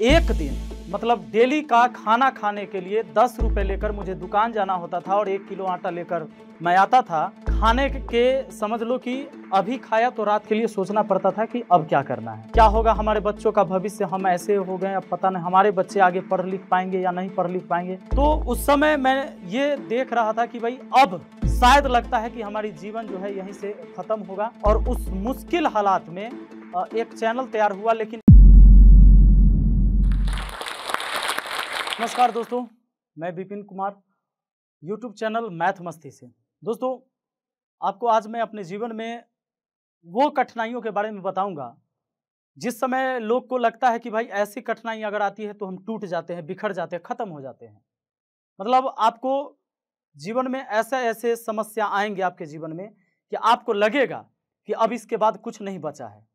एक दिन मतलब डेली का खाना खाने के लिए दस रुपए लेकर मुझे दुकान जाना होता था और एक किलो आटा लेकर मैं आता था। खाने के, समझ लो कि अभी खाया तो रात के लिए सोचना पड़ता था कि अब क्या करना है। क्या होगा हमारे बच्चों का भविष्य? हम ऐसे हो गए अब पता नहीं हमारे बच्चे आगे पढ़ लिख पाएँगे या नहीं पढ़ लिख पाएँगे। तो उस समय मैं ये देख रहा था कि भाई, अब शायद लगता है कि हमारी जीवन जो है यहीं से खत्म होगा और उस मुश्किल हालात में एक चैनल तैयार हुआ, लेकिन नमस्कार दोस्तों, मैं Vipin Kumar YouTube channel math Masti से। दोस्तों, आपको आज मैं अपने जीवन में वो कठिनाइयों के बारे में बताऊँगा, जिस समय लोग को लगता है कि भाई ऐसी कठिनाई अगर आती है तो हम टूट जाते हैं, बिखर जाते हैं, ख़त्म हो जाते हैं। मतलब आपको जीवन में ऐसे ऐसे समस्या आएँगे आपके जीवन में कि आपको लगेगा कि अब इसके बाद कुछ नहीं बचा है।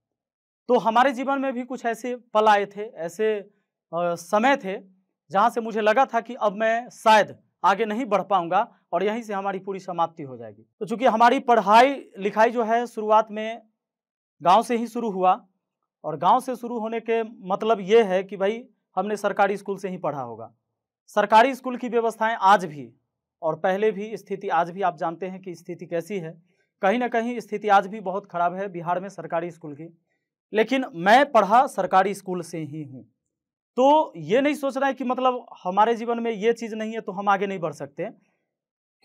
तो हमारे जीवन में भी कुछ ऐसे पल आए थे, ऐसे समय थे जहाँ से मुझे लगा था कि अब मैं शायद आगे नहीं बढ़ पाऊँगा और यहीं से हमारी पूरी समाप्ति हो जाएगी। तो चूँकि हमारी पढ़ाई लिखाई जो है शुरुआत में गाँव से ही शुरू हुआ और गाँव से शुरू होने के मतलब ये है कि भाई हमने सरकारी स्कूल से ही पढ़ा होगा। सरकारी स्कूल की व्यवस्थाएँ आज भी और पहले भी स्थिति आज भी आप जानते हैं कि स्थिति कैसी है। कहीं ना कहीं स्थिति आज भी बहुत खराब है बिहार में सरकारी स्कूल की। लेकिन मैं पढ़ा सरकारी स्कूल से ही हूँ। तो ये नहीं सोच रहा है कि मतलब हमारे जीवन में ये चीज़ नहीं है तो हम आगे नहीं बढ़ सकते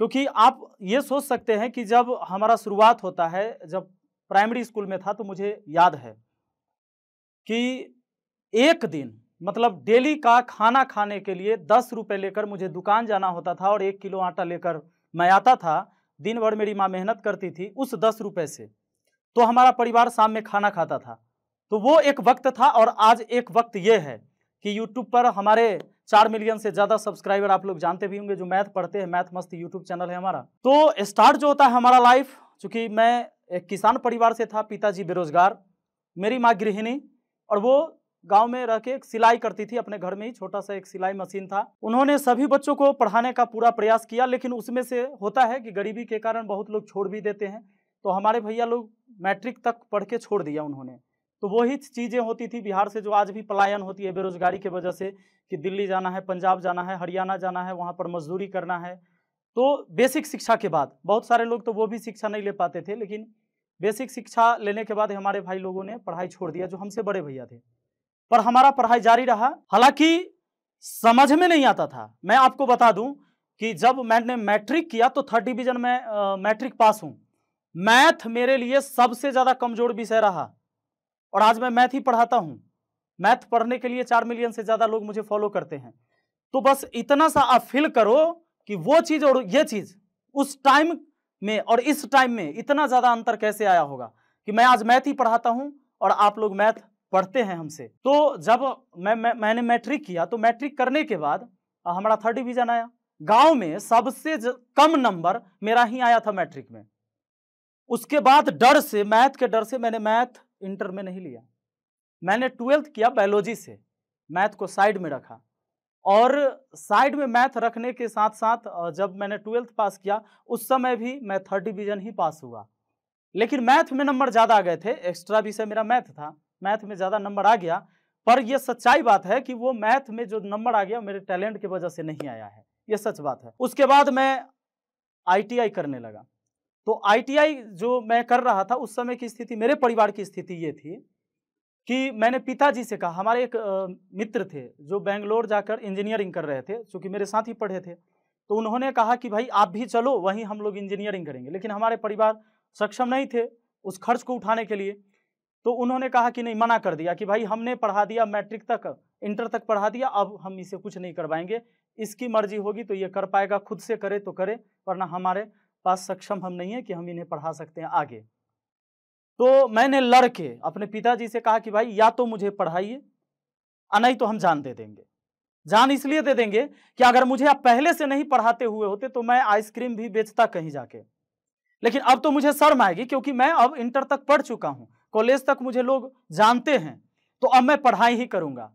क्योंकि आप ये सोच सकते हैं कि जब हमारा शुरुआत होता है, जब प्राइमरी स्कूल में था तो मुझे याद है कि एक दिन मतलब डेली का खाना खाने के लिए दस रुपये लेकर मुझे दुकान जाना होता था और एक किलो आटा लेकर मैं आता था। दिन भर मेरी माँ मेहनत करती थी उस दस रुपये से। तो हमारा परिवार शाम में खाना खाता था। तो वो एक वक्त था और आज एक वक्त ये है कि यूट्यूब पर हमारे चार मिलियन से ज़्यादा सब्सक्राइबर आप लोग जानते भी होंगे, जो मैथ पढ़ते हैं, मैथ मस्त यूट्यूब चैनल है हमारा। तो स्टार्ट जो होता है हमारा लाइफ चूँकि मैं एक किसान परिवार से था, पिताजी बेरोजगार, मेरी माँ गृहिणी, और वो गाँव में रह के एक सिलाई करती थी, अपने घर में ही छोटा सा एक सिलाई मशीन था। उन्होंने सभी बच्चों को पढ़ाने का पूरा प्रयास किया, लेकिन उसमें से होता है कि गरीबी के कारण बहुत लोग छोड़ भी देते हैं। तो हमारे भैया लोग मैट्रिक तक पढ़ के छोड़ दिया उन्होंने। तो वही चीज़ें होती थी बिहार से जो आज भी पलायन होती है बेरोजगारी की वजह से, कि दिल्ली जाना है, पंजाब जाना है, हरियाणा जाना है, वहाँ पर मजदूरी करना है। तो बेसिक शिक्षा के बाद, बहुत सारे लोग तो वो भी शिक्षा नहीं ले पाते थे, लेकिन बेसिक शिक्षा लेने के बाद हमारे भाई लोगों ने पढ़ाई छोड़ दिया, जो हमसे बड़े भैया थे। पर हमारा पढ़ाई जारी रहा, हालाँकि समझ में नहीं आता था। मैं आपको बता दूँ कि जब मैंने मैट्रिक किया तो थर्ड डिवीज़न में मैट्रिक पास हूँ। मैथ मेरे लिए सबसे ज़्यादा कमज़ोर विषय रहा। और आज मैं मैथ ही पढ़ाता हूँ। मैथ पढ़ने के लिए चार मिलियन से ज़्यादा लोग मुझे फॉलो करते हैं। तो बस इतना सा आप फील करो कि वो चीज़ और ये चीज़ उस टाइम में और इस टाइम में इतना ज़्यादा अंतर कैसे आया होगा कि मैं आज मैथ ही पढ़ाता हूँ और आप लोग मैथ पढ़ते हैं हमसे। तो जब मैं, मैं मैंने मैट्रिक किया तो मैट्रिक करने के बाद हमारा थर्ड डिवीज़न आया। गाँव में सबसे कम नंबर मेरा ही आया था मैट्रिक में। उसके बाद डर से मैथ के डर से मैंने मैथ इंटर में नहीं लिया। मैंने ट्वेल्थ किया बायोलॉजी से, मैथ को साइड में रखा। और साइड में मैथ रखने के साथ साथ जब मैंने ट्वेल्थ पास किया, उस समय भी मैं थर्ड डिवीज़न ही पास हुआ। लेकिन मैथ में नंबर ज़्यादा आ गए थे, एक्स्ट्रा विषय मेरा मैथ था, मैथ में ज़्यादा नंबर आ गया। पर यह सच्चाई बात है कि वो मैथ में जो नंबर आ गया मेरे टैलेंट की वजह से नहीं आया है। ये सच बात है। उसके बाद मैं आईटीआई करने लगा। तो आईटीआई जो मैं कर रहा था, उस समय की स्थिति, मेरे परिवार की स्थिति ये थी कि मैंने पिताजी से कहा, हमारे एक मित्र थे जो बेंगलोर जाकर इंजीनियरिंग कर रहे थे क्योंकि मेरे साथ ही पढ़े थे। तो उन्होंने कहा कि भाई, आप भी चलो, वहीं हम लोग इंजीनियरिंग करेंगे। लेकिन हमारे परिवार सक्षम नहीं थे उस खर्च को उठाने के लिए। तो उन्होंने कहा कि नहीं, मना कर दिया कि भाई, हमने पढ़ा दिया, मैट्रिक तक, इंटर तक पढ़ा दिया, अब हम इसे कुछ नहीं करवाएँगे। इसकी मर्ज़ी होगी तो ये कर पाएगा, खुद से करे तो करे, वरना हमारे पास सक्षम हम नहीं है कि हम इन्हें पढ़ा सकते हैं आगे। तो मैंने लड़ के अपने पिताजी से कहा कि भाई, या तो मुझे पढ़ाइए नहीं तो हम जान दे देंगे। जान इसलिए दे देंगे कि अगर मुझे आप पहले से नहीं पढ़ाते हुए होते तो मैं आइसक्रीम भी बेचता कहीं जाके। लेकिन अब तो मुझे शर्म आएगी क्योंकि मैं अब इंटर तक पढ़ चुका हूँ, कॉलेज तक मुझे लोग जानते हैं तो अब मैं पढ़ाई ही करूँगा।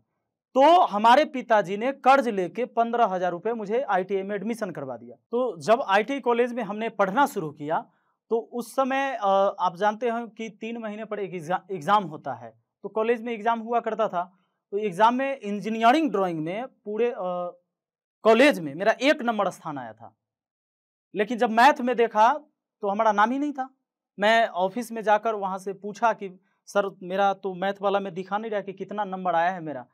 तो हमारे पिताजी ने कर्ज लेके पंद्रह हज़ार रुपये मुझे आईटीआई में एडमिशन करवा दिया। तो जब आईटीआई कॉलेज में हमने पढ़ना शुरू किया तो उस समय आप जानते हैं कि तीन महीने पर एक एग्जा- एग्ज़ाम होता है। तो कॉलेज में एग्ज़ाम हुआ करता था। तो एग्ज़ाम में इंजीनियरिंग ड्राइंग में पूरे कॉलेज में मेरा एक नंबर स्थान आया था। लेकिन जब मैथ में देखा तो हमारा नाम ही नहीं था। मैं ऑफ़िस में जाकर वहाँ से पूछा कि, सर, मेरा तो मैथ वाला में दिखा नहीं रहा कि कितना नंबर आया है मेरा।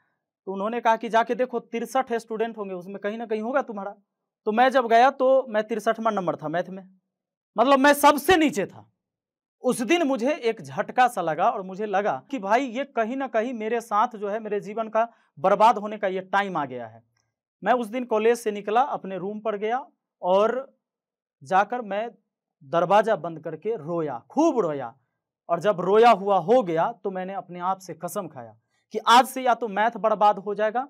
तो उन्होंने कहा कि जाके देखो तिरसठ स्टूडेंट होंगे, उसमें कहीं ना कहीं होगा तुम्हारा। तो मैं जब गया तो मैं तिरसठवा नंबर था मैथ में। मतलब मैं सबसे नीचे था। उस दिन मुझे एक झटका सा लगा और मुझे लगा कि भाई ये कहीं ना कहीं मेरे साथ जो है, मेरे जीवन का बर्बाद होने का ये टाइम आ गया है। मैं उस दिन कॉलेज से निकला, अपने रूम पर गया और जाकर मैं दरवाज़ा बंद करके रोया, खूब रोया। और जब रोया हुआ हो गया तो मैंने अपने आप से कसम खाया। कि आज से या तो मैथ बर्बाद हो जाएगा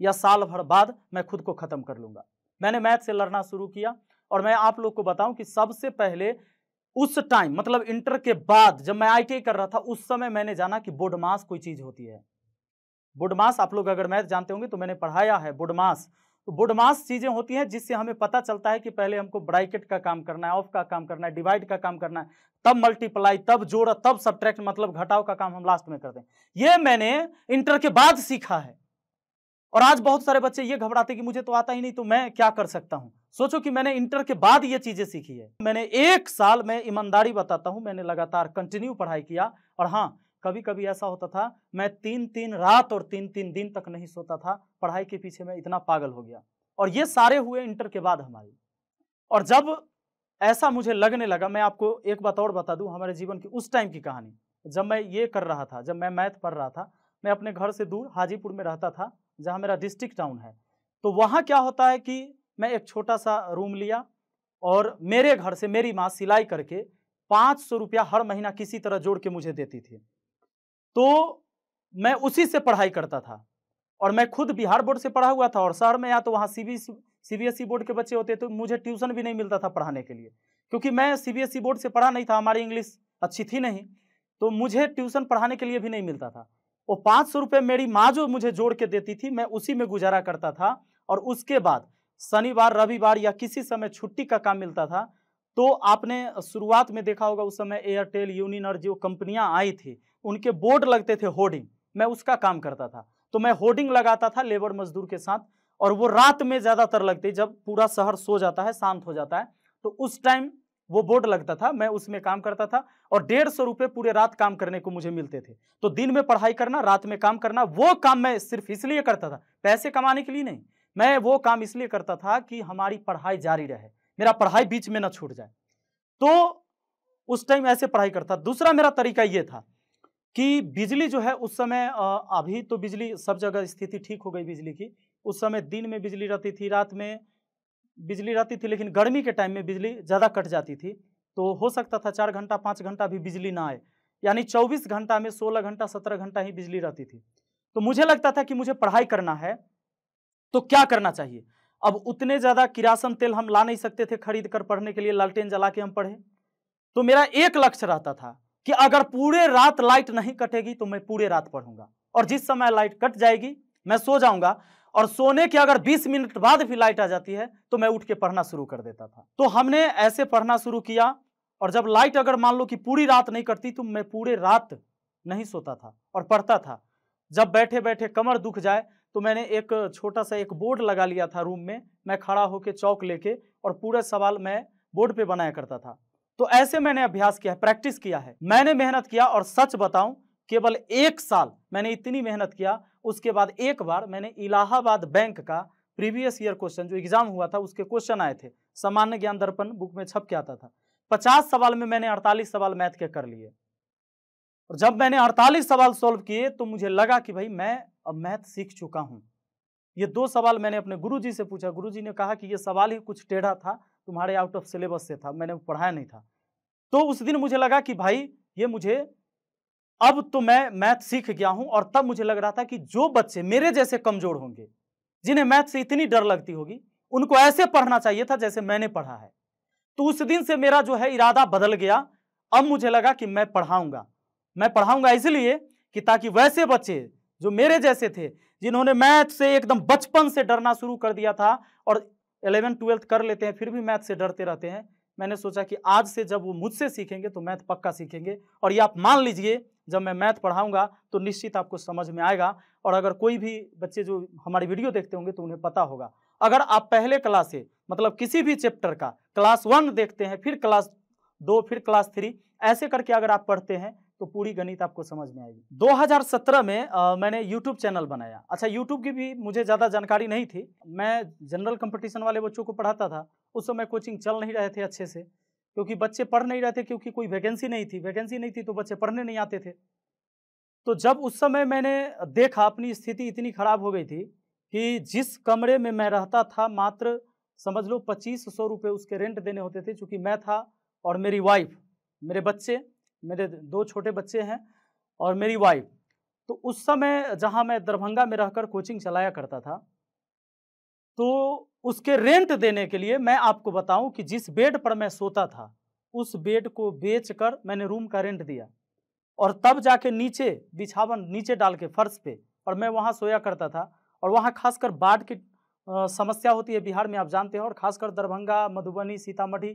या साल भर बाद मैं खुद को खत्म कर लूँगा। मैंने मैथ से लड़ना शुरू किया और मैं आप लोग को बताऊँ कि सबसे पहले उस टाइम मतलब इंटर के बाद जब मैं आई कर रहा था, उस समय मैंने जाना कि बोडमास कोई चीज़ होती है। बुडमास आप लोग अगर मैथ जानते होंगे तो मैंने पढ़ाया है बोडमास तो बोडमास चीज़ें होती हैं जिससे हमें पता चलता है कि पहले हमको ब्राइकेट का काम करना है, ऑफ़ का काम करना है, डिवाइड का काम करना है, तब मल्टीप्लाई, तब जोड़, तब सब्ट्रैक्ट मतलब घटाव का काम हम लास्ट में करते हैं। ये मैंने इंटर के बाद सीखा है। और आज बहुत सारे बच्चे ये घबराते कि मुझे तो आता ही नहीं तो मैं क्या कर सकता हूँ? सोचो कि मैंने इंटर के बाद ये चीज़ें सीखी है। मैंने एक साल, में ईमानदारी बताता हूँ, मैंने लगातार कंटिन्यू पढ़ाई किया और हाँ कभी कभी ऐसा होता था, मैं तीन तीन रात और तीन तीन दिन तक नहीं सोता था, पढ़ाई के पीछे मैं इतना पागल हो गया। और ये सारे हुए इंटर के बाद हमारी। और जब ऐसा मुझे लगने लगा, मैं आपको एक बात और बता दूँ, हमारे जीवन की उस टाइम की कहानी। जब मैं ये कर रहा था, जब मैं मैथ पढ़ रहा था, मैं अपने घर से दूर हाजीपुर में रहता था, जहाँ मेरा डिस्ट्रिक्ट टाउन है। तो वहाँ क्या होता है कि मैं एक छोटा सा रूम लिया और मेरे घर से मेरी माँ सिलाई करके पाँच सौ रुपया हर महीना किसी तरह जोड़ के मुझे देती थी। तो मैं उसी से पढ़ाई करता था। और मैं खुद बिहार बोर्ड से पढ़ा हुआ था और शहर में या तो वहाँ सी बी सी बोर्ड के बच्चे होते तो मुझे ट्यूशन भी नहीं मिलता था पढ़ाने के लिए। क्योंकि मैं सी बोर्ड से पढ़ा नहीं था, हमारी इंग्लिश अच्छी थी नहीं तो मुझे ट्यूशन पढ़ाने के लिए भी नहीं मिलता था। वो पाँच सौ रुपये मेरी माँ जो मुझे जोड़ के देती थी, मैं उसी में गुजारा करता था और उसके बाद शनिवार, रविवार या किसी समय छुट्टी का काम मिलता था तो आपने शुरुआत में देखा होगा उस समय एयरटेल यूनिनर जो कंपनियाँ आई थी उनके बोर्ड लगते थे होर्डिंग। मैं उसका काम करता था। तो मैं होर्डिंग लगाता था लेबर मजदूर के साथ और वो रात में ज़्यादातर लगते जब पूरा शहर सो जाता है, शांत हो जाता है तो उस टाइम वो बोर्ड लगता था, मैं उसमें काम करता था और डेढ़ सौ रुपये पूरे रात काम करने को मुझे मिलते थे। तो दिन में पढ़ाई करना, रात में काम करना, वो काम मैं सिर्फ़ इसलिए करता था, पैसे कमाने के लिए नहीं, मैं वो काम इसलिए करता था कि हमारी पढ़ाई जारी रहे, मेरा पढ़ाई बीच में ना छूट जाए। तो उस टाइम ऐसे पढ़ाई करता, दूसरा मेरा तरीका ये था कि बिजली जो है उस समय अभी तो बिजली सब जगह स्थिति ठीक हो गई बिजली की। उस समय दिन में बिजली रहती थी, रात में बिजली रहती थी, लेकिन गर्मी के टाइम में बिजली ज़्यादा कट जाती थी। तो हो सकता था चार घंटा, पाँच घंटा भी बिजली ना आए। यानी चौबीस घंटा में सोलह घंटा, सत्रह घंटा ही बिजली रहती थी। तो मुझे लगता था कि मुझे पढ़ाई करना है तो क्या करना चाहिए? अब उतने ज़्यादा किरासन तेल हम ला नहीं सकते थे खरीद कर पढ़ने के लिए, लालटेन जला के हम पढ़े। तो मेरा एक लक्ष्य रहता था कि अगर पूरे रात लाइट नहीं कटेगी तो मैं पूरे रात पढ़ूँगा। और जिस समय लाइट कट जाएगी, मैं सो जाऊँगा। और सोने के अगर 20 मिनट बाद भी लाइट आ जाती है तो मैं उठ के पढ़ना शुरू कर देता था। तो हमने ऐसे पढ़ना शुरू किया, और जब लाइट अगर मान लो कि पूरी रात नहीं कटती तो मैं पूरे रात नहीं सोता था और पढ़ता था। जब बैठे बैठे कमर दुख जाए तो मैंने एक छोटा सा एक बोर्ड लगा लिया था रूम में। मैं खड़ा होकर चौक लेके, और पूरे सवाल मैं बोर्ड पे बनाया करता था। तो ऐसे मैंने अभ्यास किया है, प्रैक्टिस किया है। मैंने मेहनत किया और सच बताऊँ, केवल एक साल मैंने इतनी मेहनत किया, उसके बाद एक बार मैंने इलाहाबाद बैंक का प्रीवियस ईयर क्वेश्चन, जो एग्ज़ाम हुआ था, उसके क्वेश्चन आए थे। सामान्य ज्ञान दर्पण बुक में छप के आता था। पचास सवाल में मैंने अड़तालीस सवाल मैथ के कर लिए। और जब मैंने अड़तालीस सवाल सोल्व किए तो मुझे लगा कि भाई, मैं अब मैथ सीख चुका हूँ। ये दो सवाल मैंने अपने गुरुजी से पूछा। गुरुजी ने कहा कि ये सवाल ही कुछ टेढ़ा था तुम्हारे आउट ऑफ़ सिलेबस से था, मैंने पढ़ाया नहीं था। तो उस दिन मुझे लगा कि भाई, ये मुझे, अब तो मैं मैथ सीख गया हूँ और तब मुझे लग रहा था कि जो बच्चे मेरे जैसे कमज़ोर होंगे, जिन्हें मैथ से इतनी डर लगती होगी, उनको ऐसे पढ़ना चाहिए था जैसे मैंने पढ़ा है। तो उस दिन से मेरा जो है इरादा बदल गया। अब मुझे लगा कि मैं पढ़ाऊँगा। मैं पढ़ाऊँगा इसलिए कि ताकि वैसे बच्चे जो मेरे जैसे थे, जिन्होंने मैथ से एकदम बचपन से डरना शुरू कर दिया था और इलेवन ट्वेल्थ कर लेते हैं, फिर भी मैथ से डरते रहते हैं। मैंने सोचा कि आज से जब वो मुझसे सीखेंगे तो मैथ पक्का सीखेंगे। और ये आप मान लीजिए, जब मैं मैथ पढ़ाऊँगा तो निश्चित आपको समझ में आएगा। और अगर कोई भी बच्चे जो हमारी वीडियो देखते होंगे तो उन्हें पता होगा। अगर आप पहले क्लास से मतलब किसी भी चैप्टर का, क्लास वन देखते हैं, फिर क्लास दो, फिर क्लास थ्री, ऐसे करके अगर आप पढ़ते हैं तो पूरी गणित आपको समझ में आएगी। 2017 में आ, मैंने YouTube चैनल बनाया। अच्छा YouTube की भी मुझे ज़्यादा जानकारी नहीं थी। मैं जनरल कंपटीशन वाले बच्चों को पढ़ाता था। उस समय कोचिंग चल नहीं रहे थे अच्छे से क्योंकि बच्चे पढ़ नहीं रहे थे क्योंकि कोई वैकेंसी नहीं थी। वैकेंसी नहीं थी तो बच्चे पढ़ने नहीं आते थे। तो जब उस समय मैंने देखा अपनी स्थिति इतनी खराब हो गई थी कि जिस कमरे में मैं रहता था मात्र समझ लो पच्चीस सौ रुपये उसके रेंट देने होते थे चूँकि मैं था और मेरी वाइफ मेरे बच्चे मेरे दो छोटे बच्चे हैं और मेरी वाइफ तो उस समय जहाँ मैं दरभंगा में रहकर कोचिंग चलाया करता था तो उसके रेंट देने के लिए मैं आपको बताऊँ कि जिस बेड पर मैं सोता था, उस बेड को बेचकर मैंने रूम का रेंट दिया और तब जाके नीचे, बिछावन नीचे डाल के फर्श पे, और मैं वहाँ सोया करता था और वहाँ खासकर बाढ़ की समस्या होती है बिहार में, आप जानते हैं, और खासकर दरभंगा, मधुबनी, सीतामढ़ी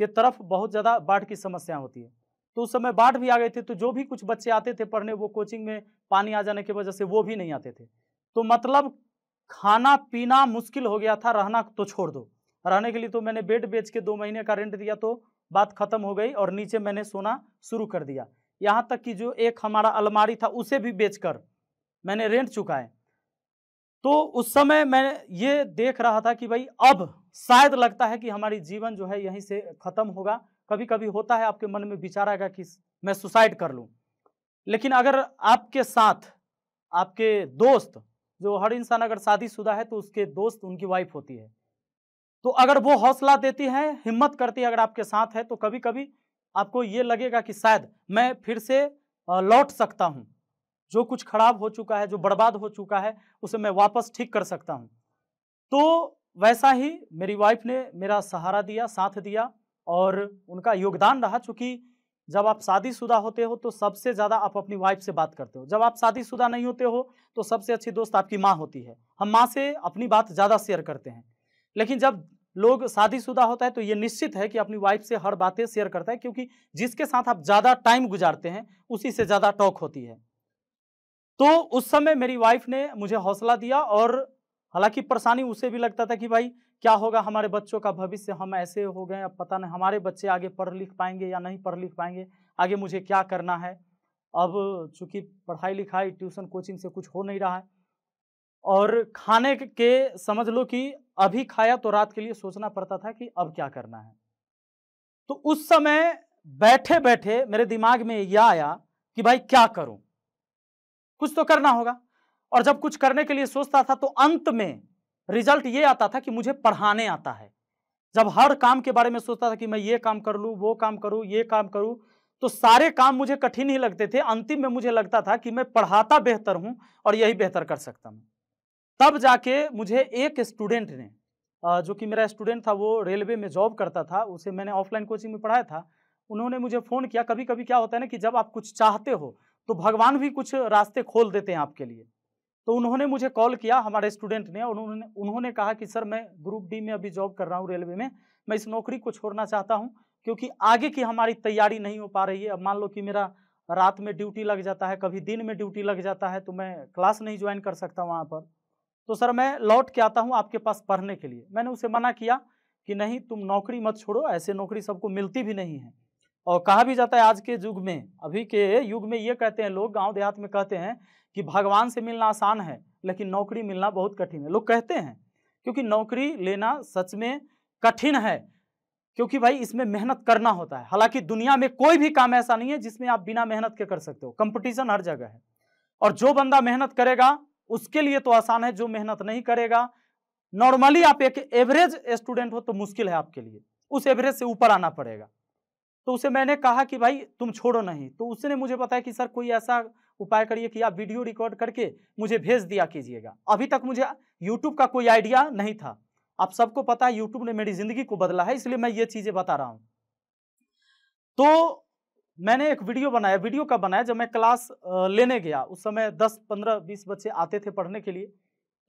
के तरफ़ बहुत ज़्यादा बाढ़ की समस्या होती है। तो उस समय बाढ़ भी आ गए थे तो जो भी कुछ बच्चे आते थे पढ़ने, वो कोचिंग में पानी आ जाने की वजह से वो भी नहीं आते थे। तो मतलब खाना पीना मुश्किल हो गया था, रहना तो छोड़ दो। रहने के लिए तो मैंने बेड बेच के दो महीने का रेंट दिया तो बात खत्म हो गई और नीचे मैंने सोना शुरू कर दिया। यहाँ तक कि जो एक हमारा अलमारी था, उसे भी बेचकर मैंने रेंट चुकाए तो उस समय मैं ये देख रहा था कि भाई, अब शायद लगता है कि हमारी जीवन जो है यहीं से ख़त्म होगा। कभी कभी होता है आपके मन में विचार आएगा कि मैं सुसाइड कर लूँ। लेकिन अगर आपके साथ, आपके दोस्त, जो हर इंसान अगर शादीशुदा है तो उसके दोस्त, उनकी वाइफ होती है। तो अगर वो हौसला देती है, हिम्मत करती है अगर आपके साथ है तो कभी कभी आपको ये लगेगा कि शायद मैं फिर से लौट सकता हूँ। जो कुछ खराब हो चुका है, जो बर्बाद हो चुका है, उसे मैं वापस ठीक कर सकता हूँ। तो वैसा ही मेरी वाइफ ने मेरा सहारा दिया, साथ दिया। और उनका योगदान रहा चूँकि जब आप शादीशुदा होते हो तो सबसे ज़्यादा आप अपनी वाइफ से बात करते हो। जब आप शादीशुदा नहीं होते हो तो सबसे अच्छी दोस्त आपकी माँ होती है। हम माँ से अपनी बात ज़्यादा शेयर करते हैं। लेकिन जब लोग शादीशुदा होता है तो ये निश्चित है कि अपनी वाइफ से हर बातें शेयर करता है क्योंकि जिसके साथ आप ज़्यादा टाइम गुजारते हैं, उसी से ज़्यादा टॉक होती है। तो उस समय मेरी वाइफ ने मुझे हौसला दिया और हालाँकि परेशानी उसे भी लगता था कि भाई क्या होगा हमारे बच्चों का भविष्य? हम ऐसे हो गए अब पता नहीं, हमारे बच्चे आगे पढ़ लिख पाएँगे या नहीं पढ़ लिख पाएँगे? आगे मुझे क्या करना है? अब चूँकि पढ़ाई लिखाई, ट्यूशन, कोचिंग से कुछ हो नहीं रहा है, और खाने के समझ लो कि अभी खाया तो रात के लिए सोचना पड़ता था कि अब क्या करना है। तो उस समय बैठे बैठे मेरे दिमाग में यह आया कि भाई क्या करूँ? कुछ तो करना होगा, और जब कुछ करने के लिए सोचता था तो अंत में रिज़ल्ट ये आता था कि मुझे पढ़ाने आता है। जब हर काम के बारे में सोचता था कि मैं ये काम कर लूँ, वो काम करूँ, ये काम करूँ तो सारे काम मुझे कठिन ही लगते थे। अंतिम में मुझे लगता था कि मैं पढ़ाता बेहतर हूँ और यही बेहतर कर सकता हूँ। तब जाके मुझे एक स्टूडेंट ने जो कि मेरा स्टूडेंट था, वो रेलवे में जॉब करता था, उसे मैंने ऑफलाइन कोचिंग में पढ़ाया था। उन्होंने मुझे फ़ोन किया। कभी कभी क्या होता है ना कि जब आप कुछ चाहते हो तो भगवान भी कुछ रास्ते खोल देते हैं आपके लिए। तो उन्होंने मुझे कॉल किया, हमारे स्टूडेंट ने, और उन्होंने उन्होंने कहा कि, सर, मैं ग्रुप डी में अभी जॉब कर रहा हूँ रेलवे में, मैं इस नौकरी को छोड़ना चाहता हूँ, क्योंकि आगे की हमारी तैयारी नहीं हो पा रही है। अब मान लो कि मेरा रात में ड्यूटी लग जाता है, कभी दिन में ड्यूटी लग जाता है तो मैं क्लास नहीं ज्वाइन कर सकता वहाँ पर। तो सर, मैं लौट के आता हूँ आपके पास पढ़ने के लिए। मैंने उसे मना किया कि, नहीं, तुम नौकरी मत छोड़ो, ऐसे नौकरी सबको मिलती भी नहीं है। और कहा भी जाता है आज के युग में, अभी के युग में ये कहते हैं लोग, गाँव देहात में कहते हैं कि भगवान से मिलना आसान है, लेकिन नौकरी मिलना बहुत कठिन है। लोग कहते हैं, क्योंकि नौकरी लेना सच में कठिन है, क्योंकि भाई इसमें मेहनत करना होता है। हालाँकि दुनिया में कोई भी काम ऐसा नहीं है जिसमें आप बिना मेहनत के कर सकते हो। कंपटीशन हर जगह है। और जो बंदा मेहनत करेगा, उसके लिए तो आसान है, जो मेहनत नहीं करेगा। नॉर्मली आप एक एवरेज स्टूडेंट हो तो मुश्किल है आपके लिए। उस एवरेज से ऊपर आना पड़ेगा। तो उसे मैंने कहा कि भाई, तुम छोड़ो नहीं। तो उसने मुझे बताया कि, सर, कोई ऐसा उपाय करिए कि आप वीडियो रिकॉर्ड करके मुझे भेज दिया कीजिएगा। अभी तक मुझे यूट्यूब का कोई आइडिया नहीं था। आप सबको पता है यूट्यूब ने मेरी ज़िंदगी को बदला है, इसलिए मैं ये चीज़ें बता रहा हूँ। तो मैंने एक वीडियो बनाया, वीडियो का बनाया? जब मैं क्लास लेने गया, उस समय 10 15 20 बच्चे आते थे पढ़ने के लिए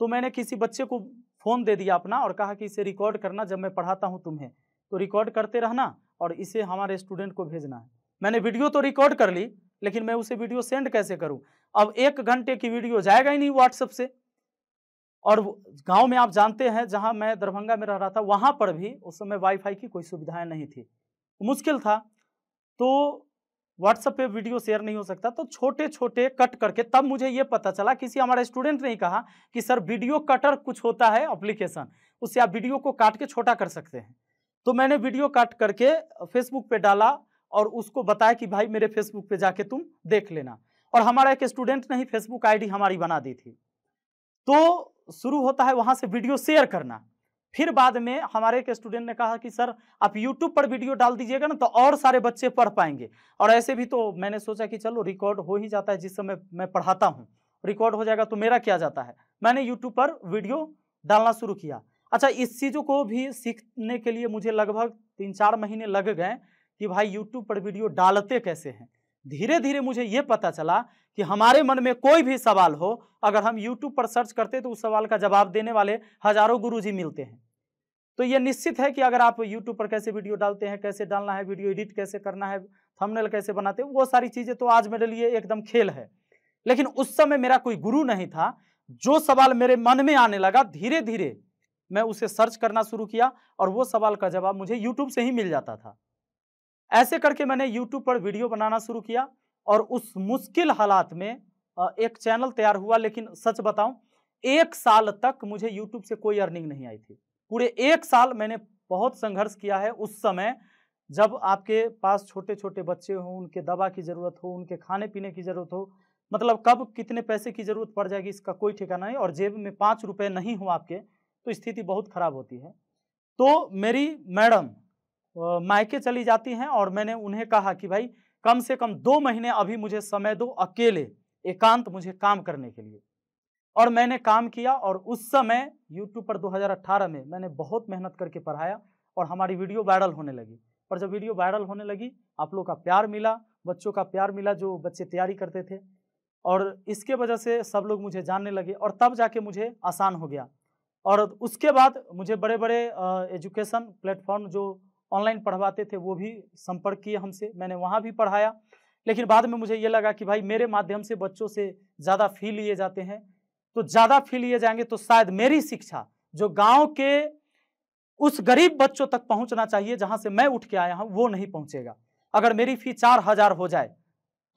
तो मैंने किसी बच्चे को फ़ोन दे दिया अपना और कहा कि इसे रिकॉर्ड करना जब मैं पढ़ाता हूँ तुम्हें। तो रिकॉर्ड करते रहना और इसे हमारे स्टूडेंट को भेजना है। मैंने वीडियो तो रिकॉर्ड कर ली लेकिन मैं उसे वीडियो सेंड कैसे करूँ? अब एक घंटे की वीडियो जाएगा ही नहीं व्हाट्सएप से। और गाँव में आप जानते हैं, जहाँ मैं दरभंगा में रह रहा था, वहाँ पर भी उस समय वाईफाई की कोई सुविधाएँ नहीं थी। मुश्किल था। तो व्हाट्सएप पे वीडियो शेयर नहीं हो सकता तो छोटे छोटे कट करके तब मुझे ये पता चला, किसी हमारे स्टूडेंट ने कहा कि, सर, वीडियो कटर कुछ होता है एप्लीकेशन, उससे आप वीडियो को काट के छोटा कर सकते हैं। तो मैंने वीडियो काट करके फेसबुक पे डाला और उसको बताया कि भाई मेरे फेसबुक पे जाके तुम देख लेना। और हमारा एक स्टूडेंट ने ही फेसबुक आईडी हमारी बना दी थी। तो शुरू होता है वहाँ से वीडियो शेयर करना। फिर बाद में हमारे एक स्टूडेंट ने कहा कि, सर, आप यूट्यूब पर वीडियो डाल दीजिएगा ना तो और सारे बच्चे पढ़ पाएँगे। और ऐसे भी तो मैंने सोचा कि चलो रिकॉर्ड हो ही जाता है जिस समय मैं पढ़ाता हूँ। रिकॉर्ड हो जाएगा तो मेरा क्या जाता है? मैंने यूट्यूब पर वीडियो डालना शुरू किया। अच्छा इस चीज़ों को भी सीखने के लिए मुझे लगभग तीन चार महीने लग गए। कि भाई यूट्यूब पर वीडियो डालते कैसे हैं? धीरे धीरे मुझे ये पता चला कि हमारे मन में कोई भी सवाल हो, अगर हम यूट्यूब पर सर्च करते तो उस सवाल का जवाब देने वाले हज़ारों गुरुजी मिलते हैं। तो ये निश्चित है कि अगर आप यूट्यूब पर कैसे वीडियो डालते हैं, कैसे डालना है, वीडियो एडिट कैसे करना है थंबनेल कैसे बनाते हैं, वो सारी चीज़ें तो आज मेरे लिए एकदम खेल है। लेकिन उस समय मेरा कोई गुरु नहीं था, जो सवाल मेरे मन में आने लगा धीरे धीरे मैं उसे सर्च करना शुरू किया और वो सवाल का जवाब मुझे यूट्यूब से ही मिल जाता था। ऐसे करके मैंने यूट्यूब पर वीडियो बनाना शुरू किया और उस मुश्किल हालात में एक चैनल तैयार हुआ, लेकिन सच बताऊँ, एक साल तक मुझे यूट्यूब से कोई अर्निंग नहीं आई थी। पूरे एक साल मैंने बहुत संघर्ष किया है उस समय, जब आपके पास छोटे छोटे बच्चे हों, उनके दवा की ज़रूरत हो, उनके खाने पीने की ज़रूरत हो मतलब कब कितने पैसे की ज़रूरत पड़ जाएगी, इसका कोई ठिकाना नहीं, और जेब में पाँच रुपये नहीं हो आपके तो स्थिति बहुत ख़राब होती है। तो मेरी मैडम मायके चली जाती हैं और मैंने उन्हें कहा कि भाई, कम से कम दो महीने अभी मुझे समय दो अकेले, एकांत मुझे काम करने के लिए। और मैंने काम किया और उस समय यूट्यूब पर 2018 में मैंने बहुत मेहनत करके पढ़ाया और हमारी वीडियो वायरल होने लगी। और जब वीडियो वायरल होने लगी, आप लोग का प्यार मिला, बच्चों का प्यार मिला जो बच्चे तैयारी करते थे। और इसके वजह से सब लोग मुझे जानने लगे और तब जाके मुझे आसान हो गया। और उसके बाद मुझे बड़े बड़े एजुकेशन प्लेटफॉर्म जो ऑनलाइन पढ़वाते थे, वो भी संपर्क किए हमसे, मैंने वहाँ भी पढ़ाया। लेकिन बाद में मुझे ये लगा कि भाई, मेरे माध्यम से बच्चों से ज़्यादा फ़ी लिए जाते हैं। तो ज़्यादा फ़ी लिए जाएँगे तो शायद मेरी शिक्षा, जो गाँव के उस गरीब बच्चों तक पहुँचना चाहिए, जहाँ से मैं उठ के आया हूँ, वो नहीं पहुंचेगा। अगर मेरी फ़ी चार हज़ार हो जाए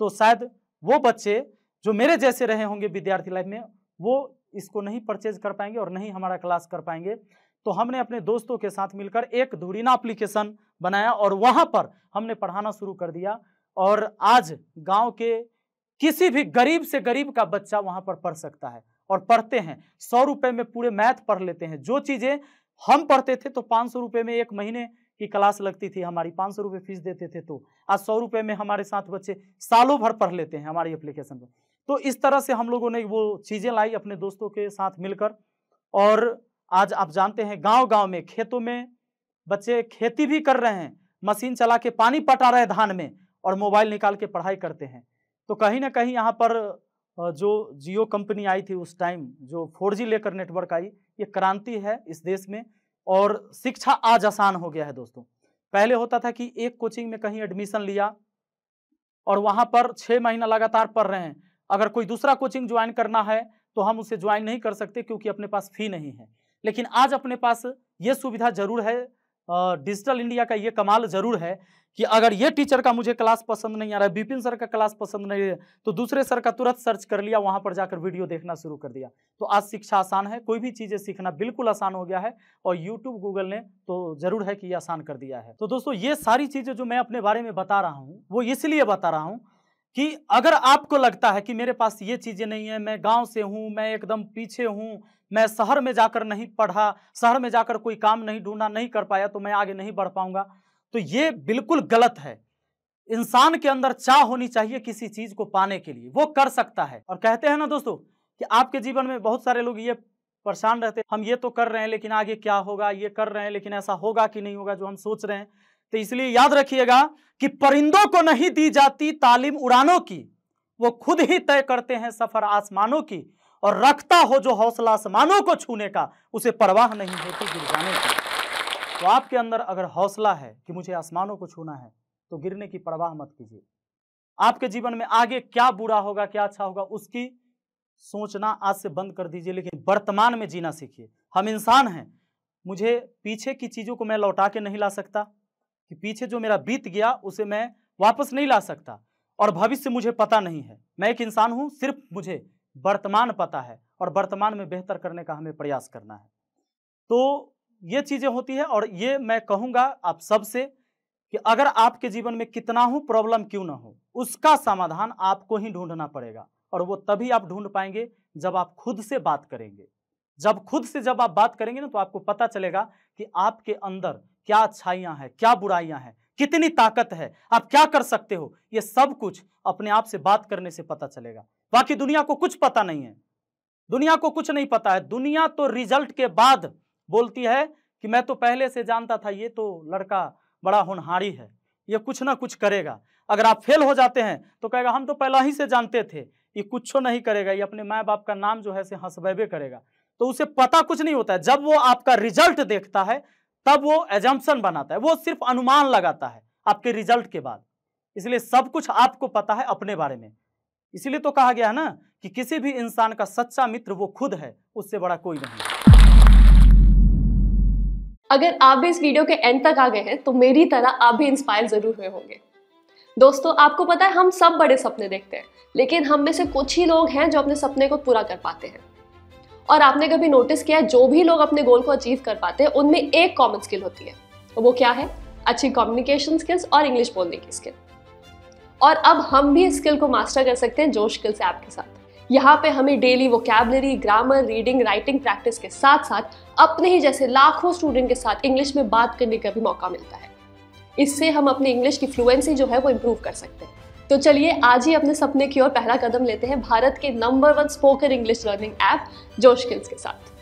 तो शायद वो बच्चे जो मेरे जैसे रहे होंगे विद्यार्थी लाइफ में, वो इसको नहीं परचेज कर पाएँगे और नहीं हमारा क्लास कर पाएँगे। तो हमने अपने दोस्तों के साथ मिलकर एक धुरीना एप्लीकेशन बनाया और वहाँ पर हमने पढ़ाना शुरू कर दिया। और आज गाँव के किसी भी गरीब से गरीब का बच्चा वहाँ पर पढ़ सकता है और पढ़ते हैं। सौ रुपए में पूरे मैथ पढ़ लेते हैं। जो चीज़ें हम पढ़ते थे तो पाँच सौ रुपये में एक महीने की क्लास लगती थी, हमारी पाँच सौ रुपये फ़ीस देते थे तो। आज सौ रुपये में हमारे साथ बच्चे सालों भर पढ़ लेते हैं हमारी एप्लीकेशन पर। तो इस तरह से हम लोगों ने वो चीज़ें लाई अपने दोस्तों के साथ मिलकर। और आज आप जानते हैं गाँव गाँव में, खेतों में बच्चे खेती भी कर रहे हैं। मशीन चला के पानी पटा रहे धान में और मोबाइल निकाल के पढ़ाई करते हैं। तो कहीं ना कहीं यहाँ पर जो जियो कंपनी आई थी उस टाइम, जो फोर लेकर नेटवर्क आई, ये क्रांति है इस देश में और शिक्षा आज आसान हो गया है दोस्तों। पहले होता था कि एक कोचिंग में कहीं एडमिशन लिया और वहाँ पर छः महीना लगातार पढ़ रहे हैं। अगर कोई दूसरा कोचिंग ज्वाइन करना है तो हम उसे ज्वाइन नहीं कर सकते क्योंकि अपने पास फ़ी नहीं है। लेकिन आज अपने पास ये सुविधा ज़रूर है डिजिटल इंडिया का ये कमाल ज़रूर है कि अगर ये टीचर का मुझे क्लास पसंद नहीं आ रहा है बिपिन सर का क्लास पसंद नहीं है तो दूसरे सर का तुरंत सर्च कर लिया, वहाँ पर जाकर वीडियो देखना शुरू कर दिया। तो आज शिक्षा आसान है, कोई भी चीज़ें सीखना बिल्कुल आसान हो गया है और यूट्यूब गूगल ने तो ज़रूर है कि ये आसान कर दिया है। तो दोस्तों, ये सारी चीज़ें जो मैं अपने बारे में बता रहा हूँ, वो इसलिए बता रहा हूँ कि अगर आपको लगता है कि मेरे पास ये चीज़ें नहीं है, मैं गाँव से हूँ, मैं एकदम पीछे हूँ मैं शहर में जाकर नहीं पढ़ा, शहर में जाकर कोई काम नहीं ढूंढा, नहीं कर पाया तो मैं आगे नहीं बढ़ पाऊँगा। तो ये बिल्कुल गलत है। इंसान के अंदर चाह होनी चाहिए किसी चीज़ को पाने के लिए। वो कर सकता है। और कहते हैं ना दोस्तों कि आपके जीवन में बहुत सारे लोग ये परेशान रहते हम ये तो कर रहे हैं, लेकिन आगे क्या होगा, ये कर रहे हैं, लेकिन ऐसा होगा कि नहीं होगा जो हम सोच रहे हैं। तो इसलिए याद रखिएगा कि परिंदों को नहीं दी जाती तालीम उड़ानों की, वो खुद ही तय करते हैं सफ़र आसमानों की। और रखता हो जो हौसला आसमानों को छूने का, उसे परवाह नहीं होती गिर जाने की। तो आपके अंदर अगर हौसला है कि मुझे आसमानों को छूना है तो गिरने की परवाह मत कीजिए। आपके जीवन में आगे क्या बुरा होगा, क्या अच्छा होगा, उसकी सोचना आज से बंद कर दीजिए, लेकिन वर्तमान में जीना सीखिए। हम इंसान हैं। मुझे पीछे की चीज़ों को मैं लौटा के नहीं ला सकता, कि पीछे जो मेरा बीत गया, उसे मैं वापस नहीं ला सकता। और भविष्य मुझे पता नहीं है। मैं एक इंसान हूँ, सिर्फ़ मुझे वर्तमान पता है और वर्तमान में बेहतर करने का हमें प्रयास करना है। तो ये चीज़ें होती है और ये मैं कहूँगा आप सबसे कि अगर आपके जीवन में कितना हो, प्रॉब्लम क्यों ना हो, उसका समाधान आपको ही ढूंढना पड़ेगा और वो तभी आप ढूंढ पाएँगे जब आप खुद से बात करेंगे। जब खुद से जब आप बात करेंगे ना तो आपको पता चलेगा कि आपके अंदर क्या अच्छाइयाँ हैं, क्या बुराइयाँ हैं कितनी ताकत है? आप क्या कर सकते हो? ये सब कुछ अपने आप से बात करने से पता चलेगा। बाकी दुनिया को कुछ पता नहीं है। दुनिया को कुछ नहीं पता है। दुनिया तो रिज़ल्ट के बाद बोलती है कि मैं तो पहले से जानता था, ये तो लड़का बड़ा होनहारी है। ये कुछ ना कुछ करेगा। अगर आप फेल हो जाते हैं तो कहेगा, हम तो पहला ही से जानते थे। ये कुछ नहीं करेगा। ये अपने माँ बाप का नाम जो है से हंसबेबे करेगा। तो उसे पता कुछ नहीं होता है। जब वो आपका रिज़ल्ट देखता है तब वो एजम्पन बनाता है, वो सिर्फ़ अनुमान लगाता है आपके रिज़ल्ट के बाद। इसलिए सब कुछ आपको पता है अपने बारे में। इसलिए तो कहा गया ना कि किसी भी इंसान का सच्चा मित्र वो खुद है, उससे बड़ा कोई नहीं। अगर आप भी इस वीडियो के एंड तक आ गए हैं तो मेरी तरह आप भी इंस्पायर ज़रूर हुए होंगे। दोस्तों, आपको पता है हम सब बड़े सपने देखते हैं, लेकिन हम में से कुछ ही लोग हैं जो अपने सपने को पूरा कर पाते हैं। और आपने कभी नोटिस किया जो भी लोग अपने गोल को अचीव कर पाते हैं, उनमें एक कॉमन स्किल होती है? वो क्या है? अच्छी कम्युनिकेशन स्किल्स और इंग्लिश बोलने की स्किल और अब हम भी इस स्किल को मास्टर कर सकते हैं, जोश स्किल्स ऐप के साथ। यहाँ पे हमें daily vocabulary grammar reading writing practice के साथ साथ अपने ही जैसे लाखों स्टूडेंट के साथ इंग्लिश में बात करने का भी मौका मिलता है। इससे हम अपनी इंग्लिश की फ्लुएंसी जो है वो इम्प्रूव कर सकते हैं। तो चलिए, आज ही अपने सपने की ओर पहला कदम लेते हैं भारत के number one spoken English learning app Josh के साथ।